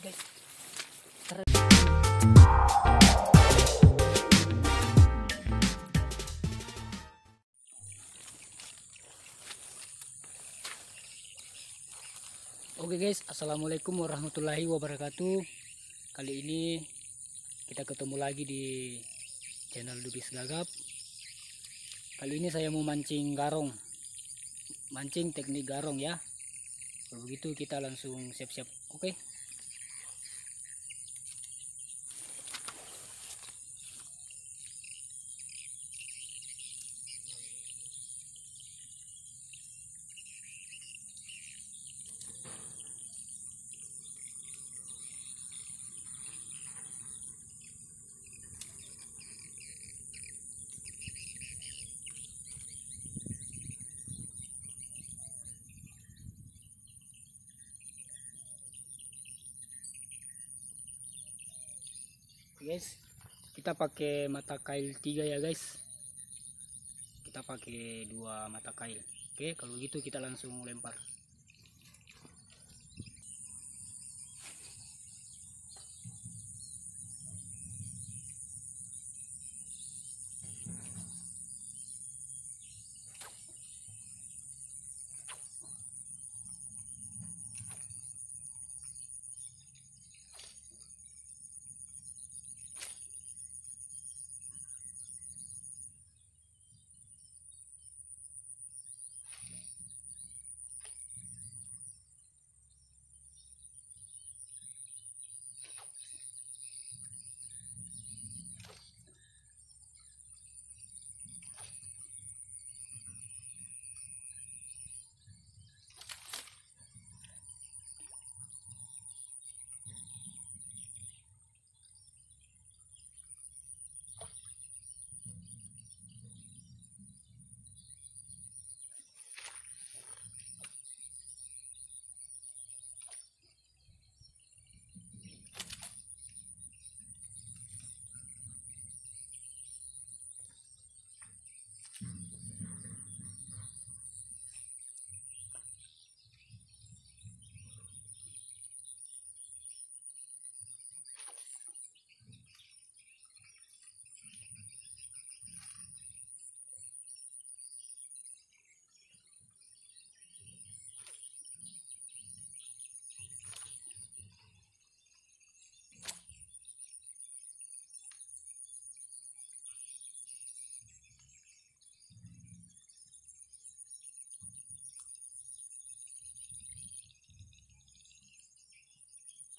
guys Oke guys, assalamualaikum warahmatullahi wabarakatuh. Kali ini kita ketemu lagi di channel Dubis Gagap. Kali ini saya mau mancing garong, mancing teknik garong ya. Kalau begitu kita langsung siap-siap, oke? Guys. Kita pakai mata kail tiga ya guys. Kita pakai dua mata kail. Oke kalau gitu kita langsung lempar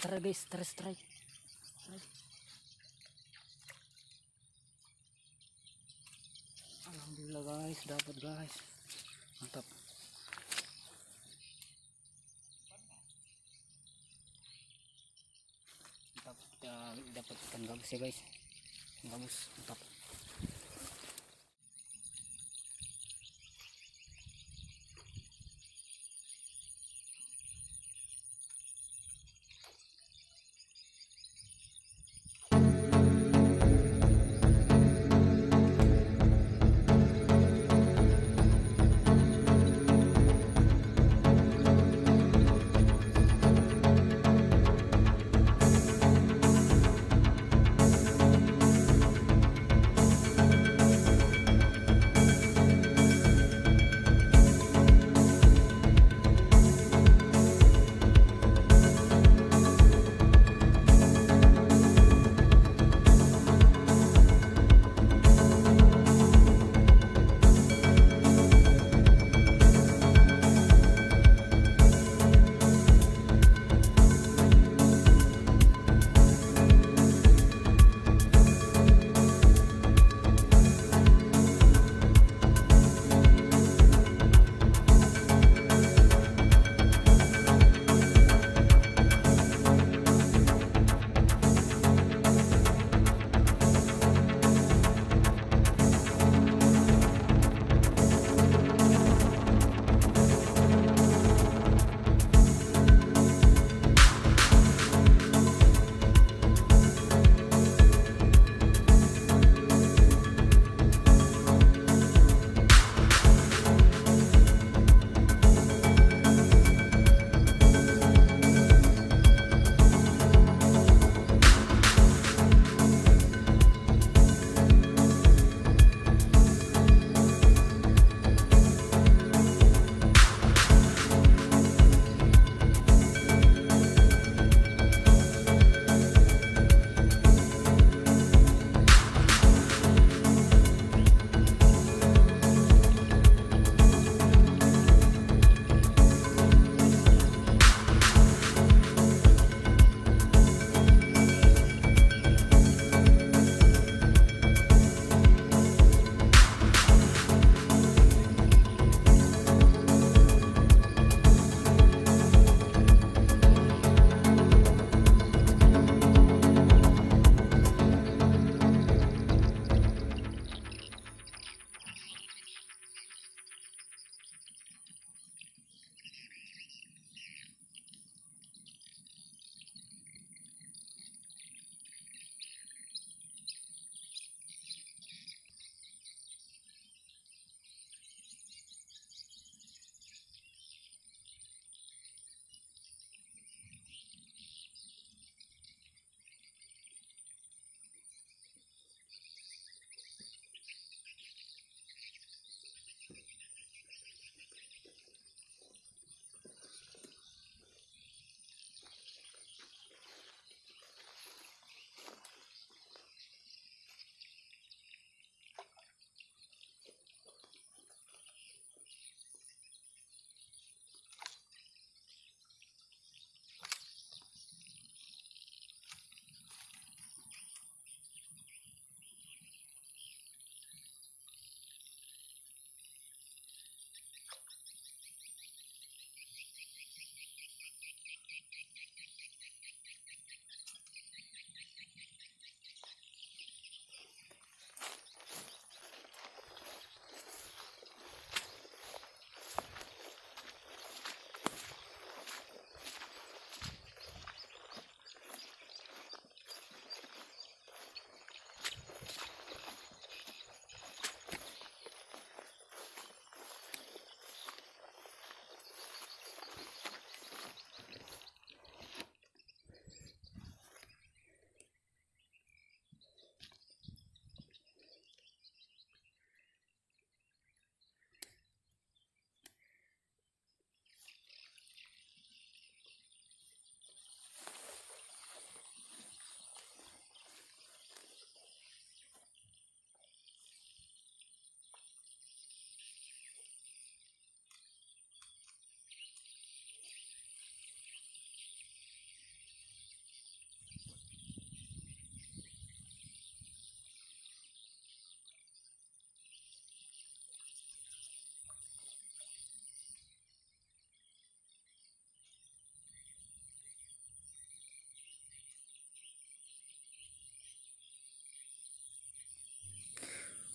tara guys tara strike alhamdulillah guys. Dapat guys. Mantap. Mantap. Kita dapat ikan gabus ya guys. Gabus. Mantap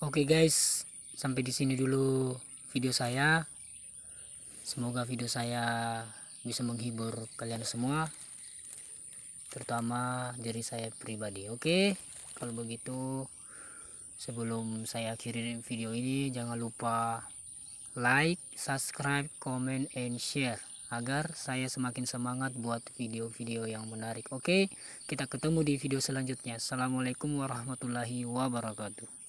Oke guys, sampai di sini dulu video saya. Semoga video saya bisa menghibur kalian semua. Terutama diri saya pribadi. Oke, kalau begitu sebelum saya akhiri video ini jangan lupa like, subscribe, comment, and share agar saya semakin semangat buat video-video yang menarik. Oke, kita ketemu di video selanjutnya. Assalamualaikum warahmatullahi wabarakatuh.